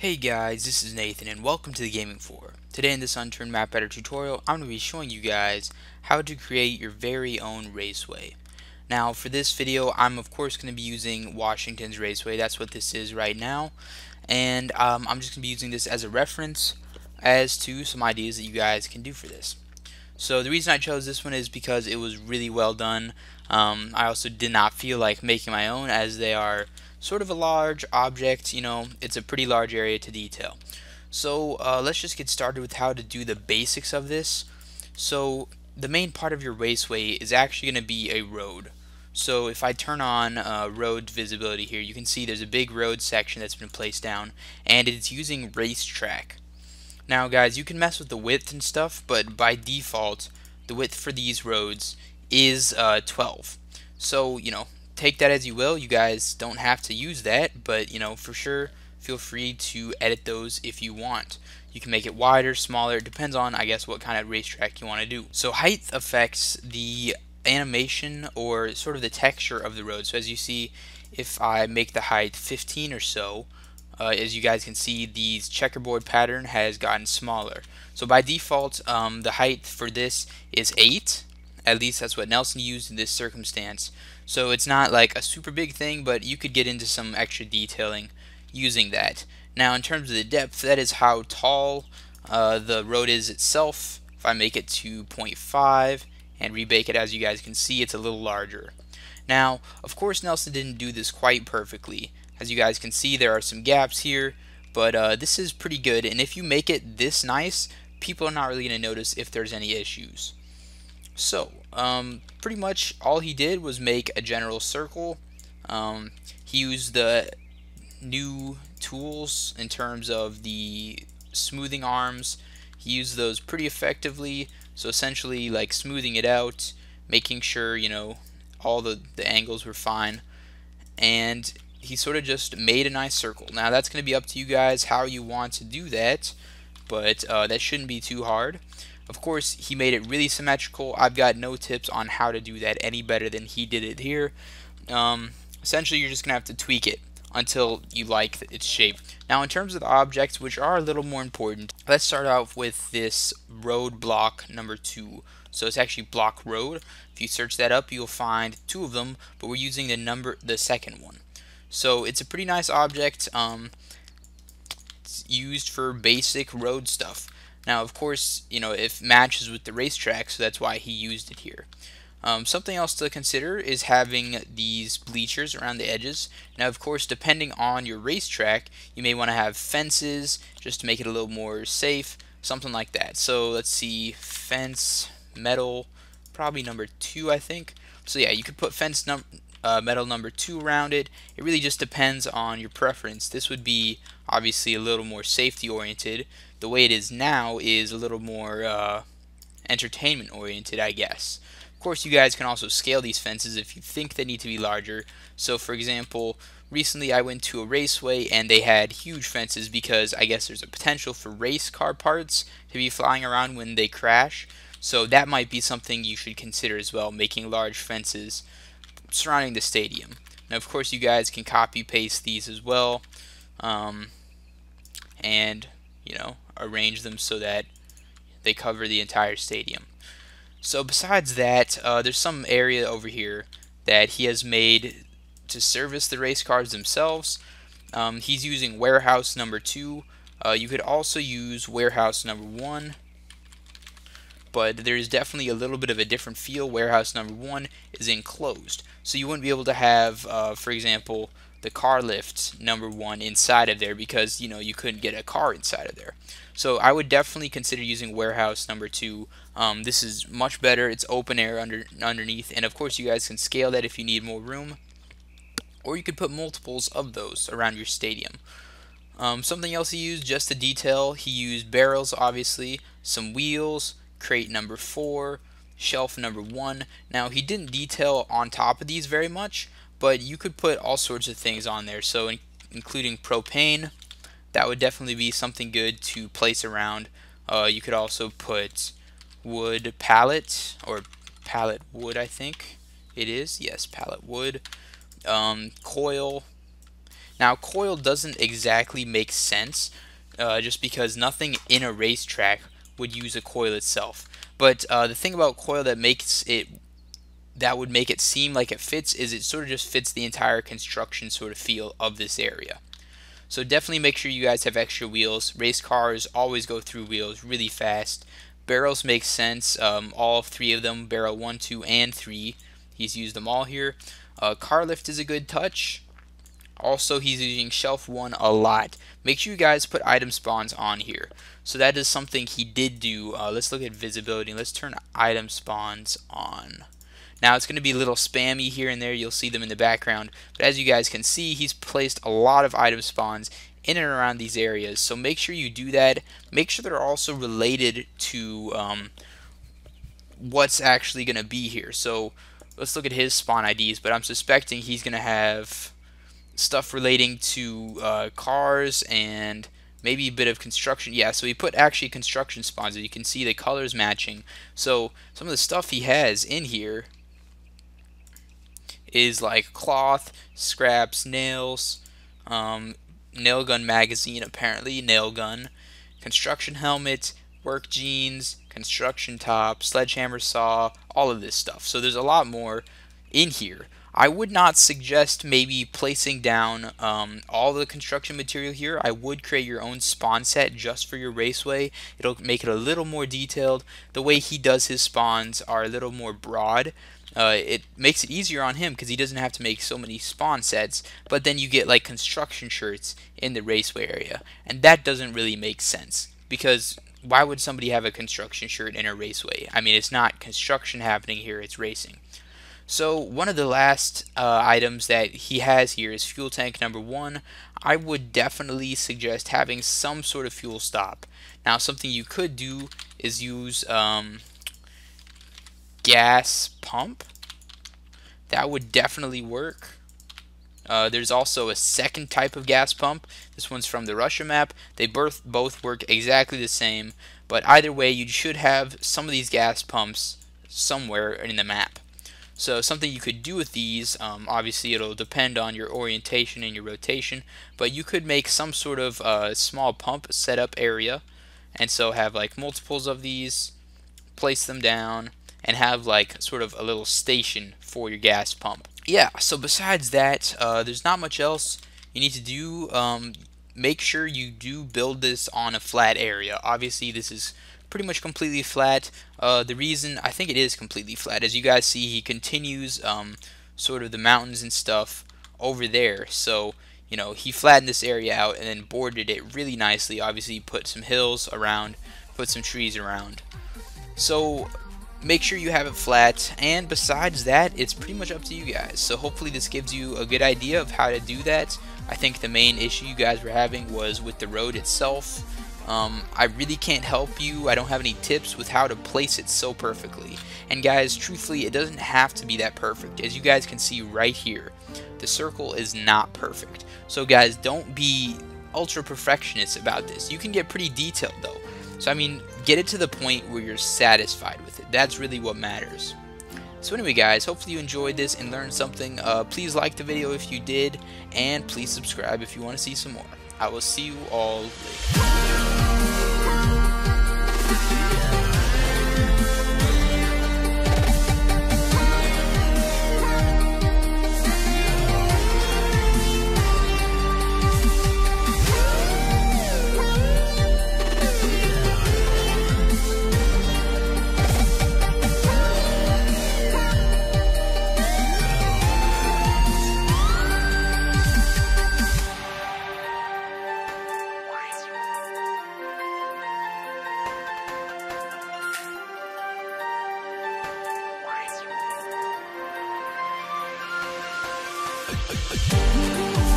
Hey guys, this is Nathan and welcome to the Gaming 4. Today in this Unturned Map Editor tutorial, I'm going to be showing you guys how to create your very own raceway. Now for this video, I'm of course going to be using Washington's Raceway, that's what this is right now, and um, I'm just going to be using this as a reference as to some ideas that you guys can do for this. So the reason I chose this one is because it was really well done. Um, I also did not feel like making my own as they are sort of a large object, you know, it's a pretty large area to detail. So uh, let's just get started with how to do the basics of this. So the main part of your raceway is actually going to be a road. So if I turn on uh, road visibility here, you can see there's a big road section that's been placed down, and it's using racetrack. Now guys, you can mess with the width and stuff, but by default, the width for these roads is uh, 12. So, you know, take that as you will. You guys don't have to use that, but you know, for sure, feel free to edit those if you want. You can make it wider, smaller, it depends on, I guess, what kind of racetrack you want to do. So height affects the animation or sort of the texture of the road. So as you see, if I make the height 15 or so, uh, as you guys can see, the checkerboard pattern has gotten smaller. So by default, um, the height for this is 8, at least that's what Nelson used in this circumstance. So it's not like a super big thing, but you could get into some extra detailing using that. Now in terms of the depth, that is how tall uh, the road is itself. If I make it to 0.5 and rebake it as you guys can see, it's a little larger. Now, of course Nelson didn't do this quite perfectly. As you guys can see, there are some gaps here, but uh, this is pretty good, and if you make it this nice, people are not really going to notice if there's any issues. So, um, pretty much all he did was make a general circle. Um, he used the new tools in terms of the smoothing arms. He used those pretty effectively. So essentially, like smoothing it out, making sure you know all the the angles were fine, and he sort of just made a nice circle. Now that's going to be up to you guys how you want to do that, but uh, that shouldn't be too hard. Of course, he made it really symmetrical. I've got no tips on how to do that any better than he did it here. Um, essentially, you're just going to have to tweak it until you like its shape. Now, in terms of the objects, which are a little more important, let's start off with this road block number two. So it's actually block road. If you search that up, you'll find two of them, but we're using the number, the second one. So it's a pretty nice object. Um, it's used for basic road stuff. Now, of course, you know, it matches with the racetrack, so that's why he used it here. Um, something else to consider is having these bleachers around the edges. Now, of course, depending on your racetrack, you may want to have fences just to make it a little more safe, something like that. So let's see, fence, metal, probably number two, I think. So yeah, you could put fence num uh, metal number two rounded. it. Really just depends on your preference. This would be obviously a little more safety oriented. The way it is now is a little more uh, entertainment oriented, I guess. Of course, you guys can also scale these fences if you think they need to be larger. So, for example, recently I went to a raceway and they had huge fences because I guess there's a potential for race car parts to be flying around when they crash. So that might be something you should consider as well, making large fences surrounding the stadium. Now, of course, you guys can copy paste these as well, um, and you know arrange them so that they cover the entire stadium. So besides that, uh, there's some area over here that he has made to service the race cars themselves. Um, he's using warehouse number two. Uh, you could also use warehouse number one but there's definitely a little bit of a different feel. Warehouse number one is enclosed, so you wouldn't be able to have, uh, for example, the car lift number one inside of there because you know you couldn't get a car inside of there. So I would definitely consider using warehouse number two. Um, this is much better. It's open air under underneath, and of course you guys can scale that if you need more room, or you could put multiples of those around your stadium. Um, something else he used just to detail, he used barrels obviously, some wheels, crate number 4, shelf number 1. Now he didn't detail on top of these very much, but you could put all sorts of things on there. So in including propane, that would definitely be something good to place around. Uh, you could also put wood pallet or pallet wood I think it is yes pallet wood um, coil Now, coil doesn't exactly make sense uh, just because nothing in a racetrack would use a coil itself. But uh, the thing about coil that makes it that would make it seem like it fits is it sort of just fits the entire construction sort of feel of this area. So definitely make sure you guys have extra wheels. Race cars always go through wheels really fast. Barrels make sense. Um, all three of them, barrel 1, 2, and 3. He's used them all here. Uh, car lift is a good touch. Also, he's using shelf 1 a lot. Make sure you guys put item spawns on here. So that is something he did do. Uh, let's look at visibility. Let's turn item spawns on. Now it's going to be a little spammy here and there. You'll see them in the background. But as you guys can see, he's placed a lot of item spawns in and around these areas. So make sure you do that. Make sure they're also related to um, what's actually going to be here. So let's look at his spawn IDs. But I'm suspecting he's going to have stuff relating to uh, cars and maybe a bit of construction. Yeah, so he put actually construction spawns. You can see the colors matching. So some of the stuff he has in here is like cloth, scraps, nails, um, nail gun magazine apparently, nail gun, construction helmet, work jeans, construction top, sledgehammer saw, all of this stuff. So there's a lot more in here. I would not suggest maybe placing down um, all the construction material here. I would create your own spawn set just for your raceway. It'll make it a little more detailed. The way he does his spawns are a little more broad. Uh, it makes it easier on him because he doesn't have to make so many spawn sets, but then you get like construction shirts in the raceway area, and that doesn't really make sense because why would somebody have a construction shirt in a raceway? I mean, it's not construction happening here, it's racing. So one of the last uh, items that he has here is fuel tank number one. I would definitely suggest having some sort of fuel stop. Now something you could do is use um, gas pump. That would definitely work. Uh, there's also a second type of gas pump. This one's from the Russia map. They both, both work exactly the same, but either way you should have some of these gas pumps somewhere in the map. So something you could do with these, um, obviously it'll depend on your orientation and your rotation, but you could make some sort of uh, small pump setup area, and so have like multiples of these, place them down, and have like sort of a little station for your gas pump. Yeah, so besides that, uh, there's not much else you need to do. Um, make sure you do build this on a flat area. Obviously this is pretty much completely flat. Uh, the reason I think it is completely flat, as you guys see, he continues um, sort of the mountains and stuff over there. So you know he flattened this area out and then bordered it really nicely. Obviously, he put some hills around, put some trees around. So make sure you have it flat and besides that it's pretty much up to you guys so hopefully this gives you a good idea of how to do that I think the main issue you guys were having was with the road itself um, I really can't help you. I don't have any tips with how to place it so perfectly. And guys, truthfully, it doesn't have to be that perfect. As you guys can see right here, the circle is not perfect. So guys, don't be ultra perfectionist about this. You can get pretty detailed though. So I mean, get it to the point where you're satisfied with it. That's really what matters. So anyway guys, hopefully you enjoyed this and learned something. Uh, please like the video if you did, and please subscribe if you want to see some more. I will see you all later. you